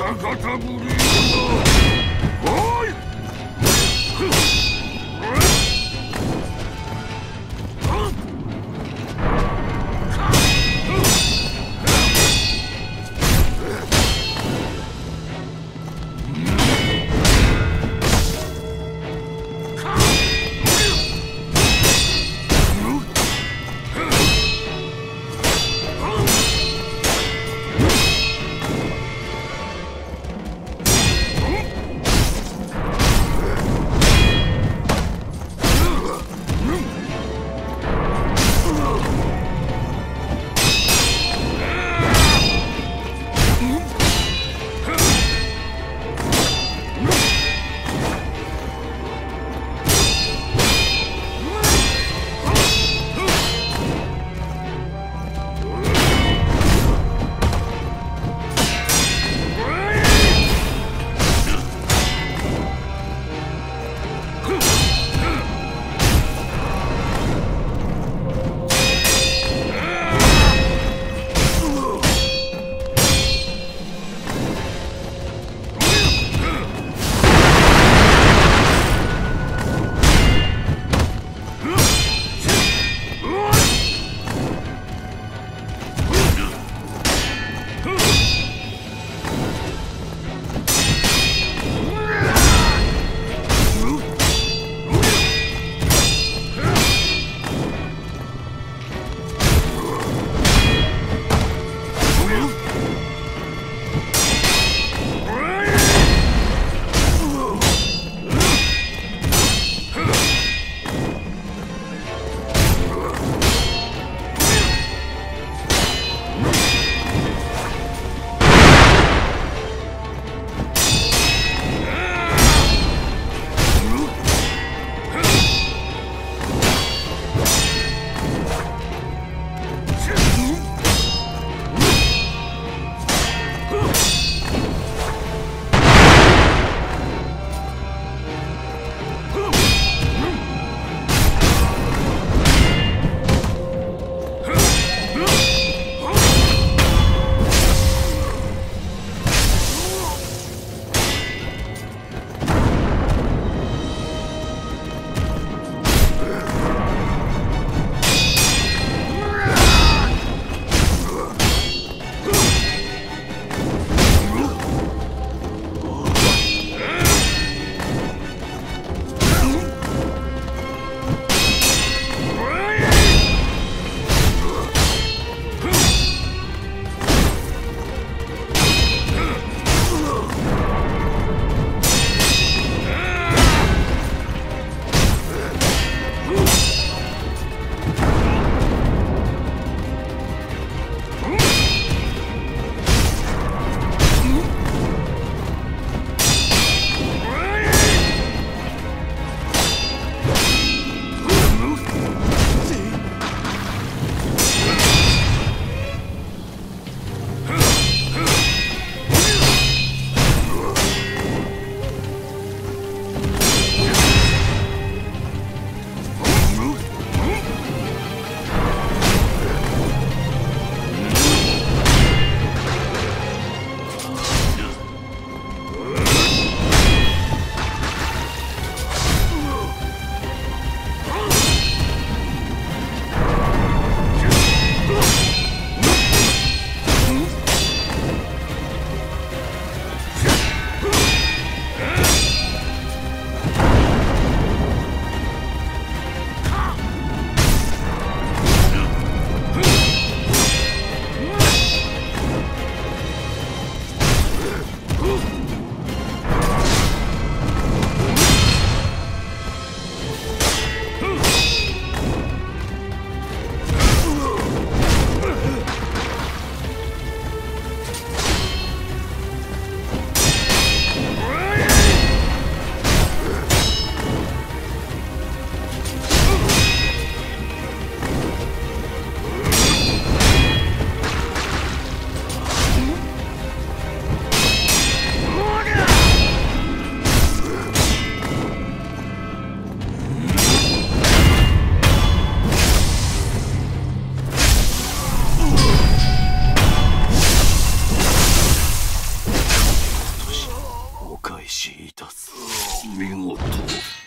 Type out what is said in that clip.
逆たぶ 見事